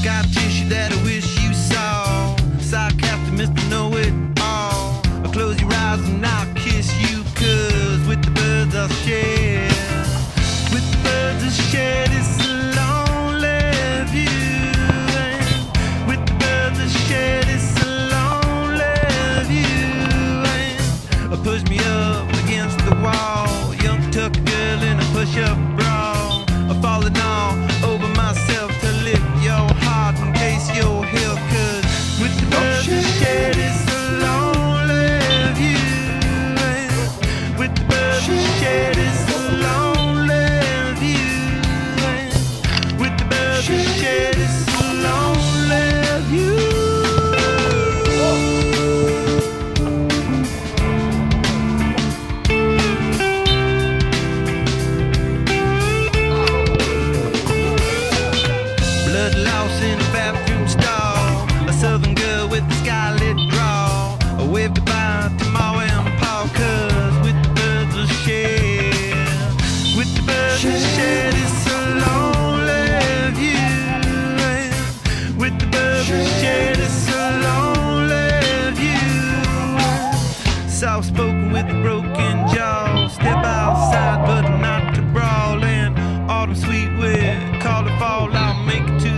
Sky tissue that I wish you saw. Sarcastic, Mr. Know It All. I'll close your eyes and I'll kiss you, cause with the birds I'll share. With the birds I'll share this lonely view. And with the birds I'll share this lonely view. And push me up against the wall. Young tuck girl in a push up bra. I'm falling on. Shed a so lonely view. Soft spoken with a broken jaw. Step outside, but not to brawl. And autumn sweet wind, call it fall. I'll make it to